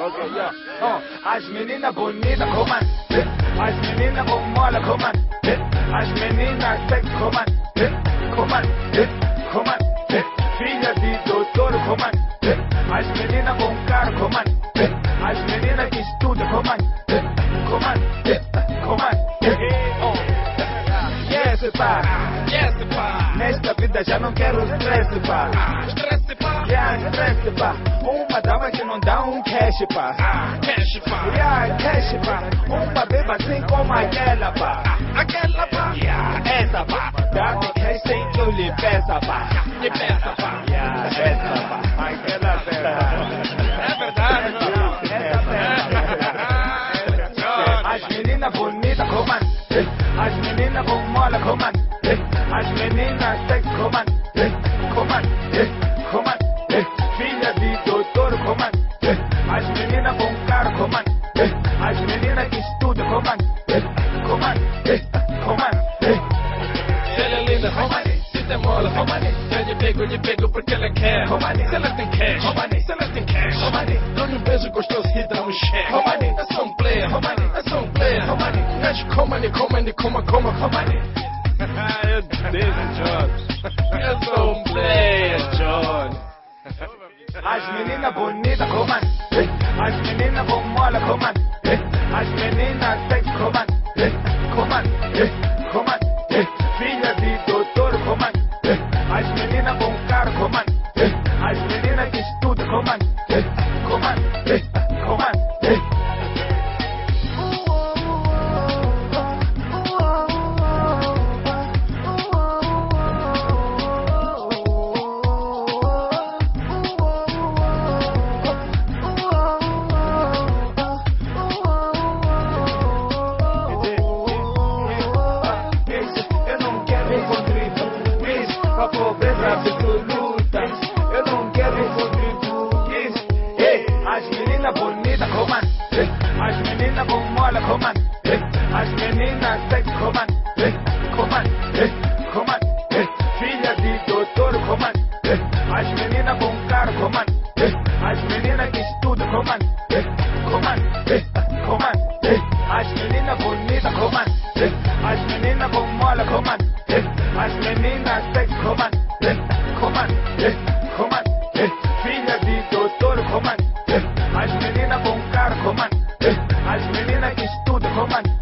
Ok, yeah. Uh, as meninas bonitas, comando. As meninas com mola, comando. As meninas sexy, comando. Comando, comando. Filha de doutor, comando. As meninas com cara, comando. As meninas que estudam, comando. Comando, pá. Yes, pá. Nesta vida já não quero stress, pá. Estresse, pá. Yeah, stress, pá. Uma dama que não dá um cash, pá. Cash, pá. Yeah, cash, pá. Uma beba assim como aquela, pá. Aquela, pá. Yeah, essa, pá. Dá-me cash sem que eu lhe peça, pá. Me peça, pá. Yeah, essa, pá. Aquela peça. É verdade, pá. As meninas bonitas filha de doutor comando, as meninas com cara comando, as meninas que estudam comando, comando, comando. Ela é linda, se tem mola, eu lhe pego, lhe pego porque ela quer. Se ela tem cash, se ela tem cash, dou-lhe um beijo gostoso e dá um cheque. É só um player, é só um player. Mexe, coma-lhe, coma-lhe, coma, coma, coma-lhe. Eu deixo, As meninas bonitas comando, as meninas com mola comando, as meninas sexy comando, comando, comando, filha de doutor comando, as meninas com cara comando, as meninas com mola comando, as meninas sexy comando, comando, comando, filha de doutor comando, as meninas com cara comando, as meninas que estudam comando, comando, comando, as meninas bonitas comando, as meninas com mola comando, as meninas sexy comando, comando, comando. As menina que estuda, romântica.